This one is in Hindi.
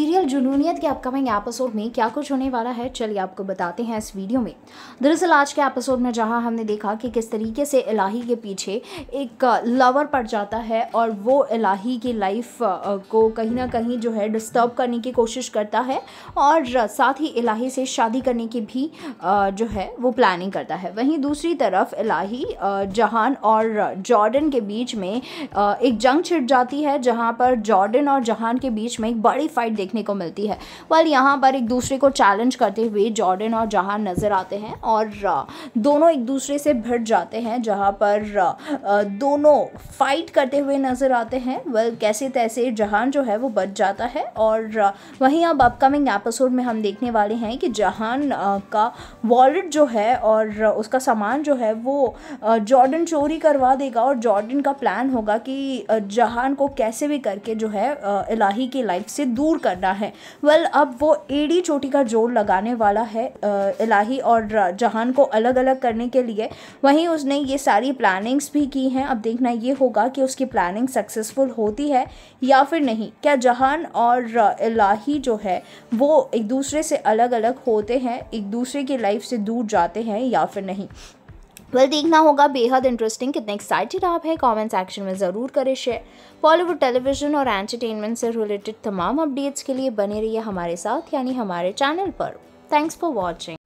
सीरियल जुनूनियत के अपकमिंग एपिसोड में क्या कुछ होने वाला है, चलिए आपको बताते हैं इस वीडियो में। दरअसल आज के एपिसोड में जहाँ हमने देखा कि किस तरीके से इलाही के पीछे एक लवर पड़ जाता है और वो इलाही की लाइफ को कहीं ना कहीं जो है डिस्टर्ब करने की कोशिश करता है और साथ ही इलाही से शादी करने की भी जो है वो प्लानिंग करता है। वहीं दूसरी तरफ़ इलाही जहान और जॉर्डन के बीच में एक जंग छिड़ जाती है जहाँ पर जॉर्डन और जहान के बीच में एक बड़ी फाइट देखने को मिलती है। वाल यहाँ पर एक दूसरे को चैलेंज करते हुए जॉर्डन और जहान नज़र आते हैं और दोनों एक दूसरे से भिड़ जाते हैं, जहाँ पर दोनों फाइट करते हुए नज़र आते हैं। वेल कैसे तैसे जहान जो है वो बच जाता है और वहीं अब अपकमिंग एपिसोड में हम देखने वाले हैं कि जहान का वॉलेट जो है और उसका सामान जो है वो जॉर्डन चोरी करवा देगा और जॉर्डन का प्लान होगा कि जहान को कैसे भी करके जो है इलाही की लाइफ से दूर कर करना है। वेल well, अब वो एड़ी चोटी का जोड़ लगाने वाला है इलाही और जहान को अलग अलग करने के लिए। वहीं उसने ये सारी प्लानिंग्स भी की हैं। अब देखना ये होगा कि उसकी प्लानिंग सक्सेसफुल होती है या फिर नहीं। क्या जहान और इलाही जो है वो एक दूसरे से अलग अलग होते हैं एक दूसरे की लाइफ से दूर जाते हैं या फिर नहीं? वेल well, देखना होगा बेहद इंटरेस्टिंग कितने एक्साइटेड आप हैं कमेंट सेक्शन में ज़रूर करें शेयर बॉलीवुड टेलीविज़न और एंटरटेनमेंट से रिलेटेड तमाम अपडेट्स के लिए बने रहिए हमारे साथ यानी हमारे चैनल पर. Thanks for watching